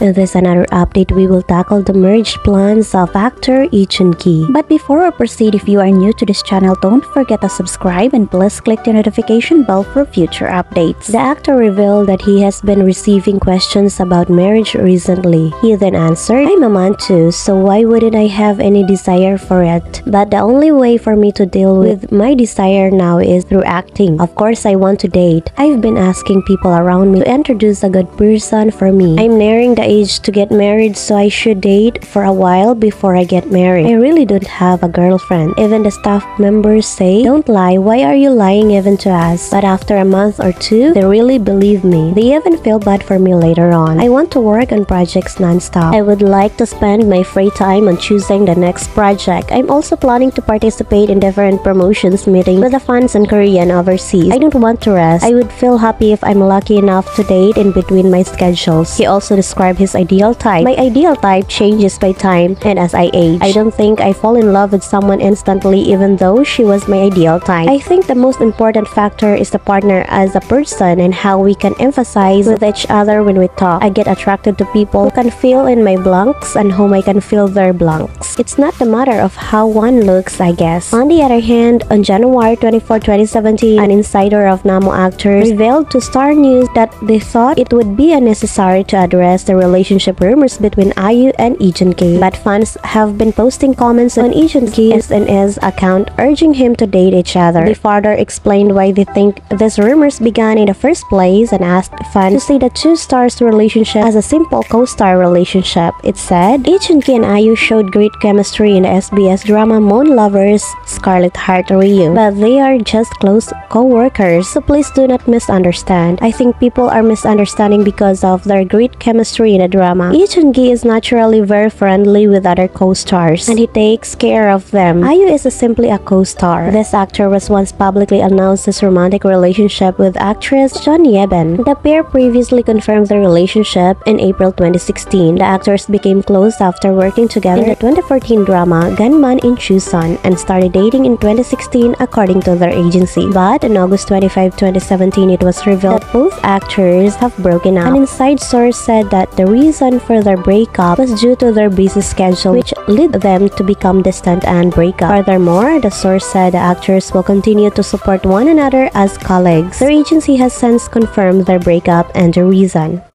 In this another update, we will tackle the merge plans of actor Lee Jun-ki. But before we proceed, if you are new to this channel, don't forget to subscribe and please click the notification bell for future updates. The actor revealed that he has been receiving questions about marriage recently. He then answered, I'm a man too, so why wouldn't I have any desire for it? But the only way for me to deal with my desire now is through acting. Of course, I want to date. I've been asking people around me to introduce a good person for me. I'm nearing the age to get married, so I should date for a while before I get married. I really don't have a girlfriend. Even the staff members say, Don't lie, why are you lying even to us? But after a month or two, they really believe me. They even feel bad for me later on. I want to work on projects non-stop. I would like to spend my free time on choosing the next project. I'm also planning to participate in different promotions meetings with the fans in Korea and overseas. I don't want to rest. I would feel happy if I'm lucky enough to date in between my schedules. He also described his ideal type. My ideal type changes by time and as I age. I don't think I fall in love with someone instantly even though she was my ideal type. I think the most important factor is the partner as a person and how we can emphasize with each other when we talk. I get attracted to people who can fill in my blanks and whom I can fill their blanks. It's not a matter of how one looks, I guess. On the other hand, on January 24, 2017, an insider of Namoo Actors revealed to Star News that they thought it would be unnecessary to address the relationship rumors between IU and Lee Jun-ki. But fans have been posting comments on Lee Jun-ki's SNS account urging him to date each other. They further explained why they think these rumors began in the first place and asked fans to see the two stars' relationship as a simple co-star relationship. It said, Lee Jun-ki and IU showed great chemistry in the SBS drama Moon Lovers Scarlet Heart Ryeo, but they are just close co-workers, so please do not misunderstand. I think people are misunderstanding because of their great chemistry the drama. Lee Jun-ki is naturally very friendly with other co-stars, and he takes care of them. IU is a simply a co-star. This actor was once publicly announced his romantic relationship with actress Jeon Hye-bin. The pair previously confirmed their relationship in April 2016. The actors became close after working together in the 2014 drama Gunman in Joseon and started dating in 2016 according to their agency. But on August 25, 2017, it was revealed that both actors have broken up. An inside source said that the reason for their breakup was due to their busy schedule which led them to become distant and break up. Furthermore, the source said the actors will continue to support one another as colleagues. Their agency has since confirmed their breakup and the reason.